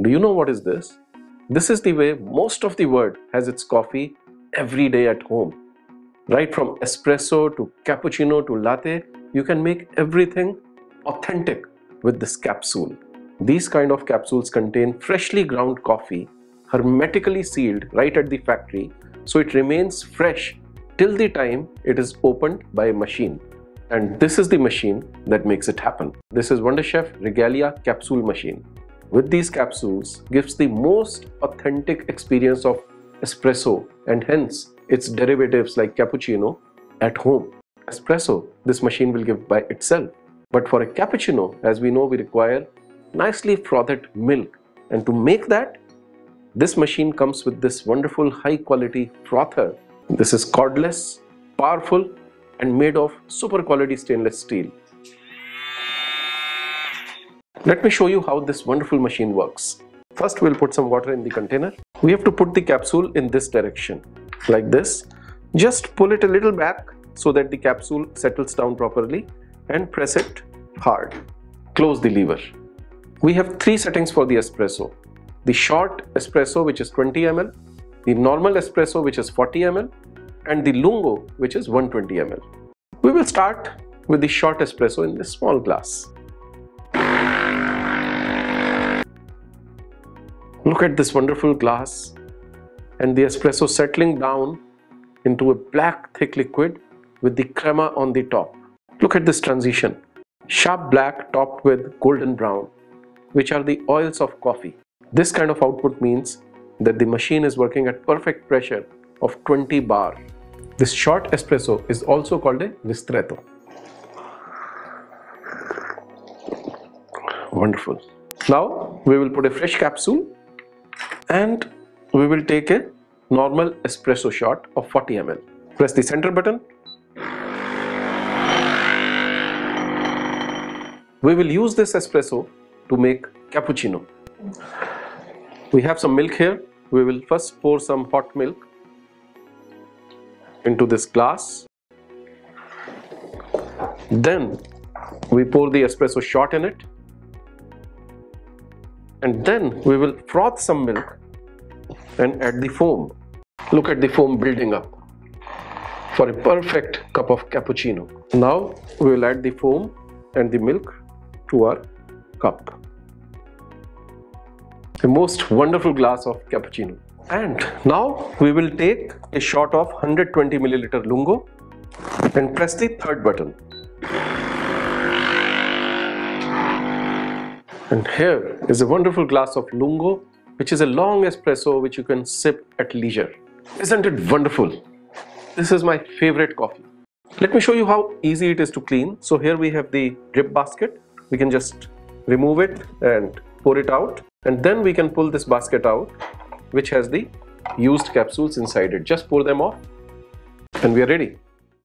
Do you know what is this? This is the way most of the world has its coffee every day at home. Right from espresso to cappuccino to latte, you can make everything authentic with this capsule. These kind of capsules contain freshly ground coffee, hermetically sealed right at the factory, so it remains fresh till the time it is opened by a machine. And this is the machine that makes it happen. This is WonderChef Regalia capsule machine. With these capsules gives the most authentic experience of espresso and hence its derivatives like cappuccino at home. Espresso, this machine will give by itself. But for a cappuccino, as we know, we require nicely frothed milk. And to make that, this machine comes with this wonderful high quality frother. This is cordless, powerful and made of super quality stainless steel. Let me show you how this wonderful machine works. First we'll put some water in the container. We have to put the capsule in this direction like this. Just pull it a little back so that the capsule settles down properly and press it hard. Close the lever. We have three settings for the espresso. The short espresso which is 20 ml, the normal espresso which is 40 ml and the lungo which is 120 ml. We will start with the short espresso in this small glass. Look at this wonderful glass and the espresso settling down into a black thick liquid with the crema on the top. Look at this transition. Sharp black topped with golden brown, which are the oils of coffee. This kind of output means that the machine is working at perfect pressure of 20 bar. This short espresso is also called a ristretto. Wonderful. Now we will put a fresh capsule and we will take a normal espresso shot of 40 ml. Press the center button. We will use this espresso to make cappuccino. We have some milk here. We will first pour some hot milk into this glass. Then we pour the espresso shot in it. And then we will froth some milk and add the foam. Look at the foam building up for a perfect cup of cappuccino. Now we will add the foam and the milk to our cup. The most wonderful glass of cappuccino. And now we will take a shot of 120 milliliter lungo and press the third button. And here is a wonderful glass of lungo which is a long espresso which you can sip at leisure. Isn't it wonderful? This is my favorite coffee. Let me show you how easy it is to clean. So here we have the drip basket. We can just remove it and pour it out. And then we can pull this basket out which has the used capsules inside it. Just pour them off and we are ready.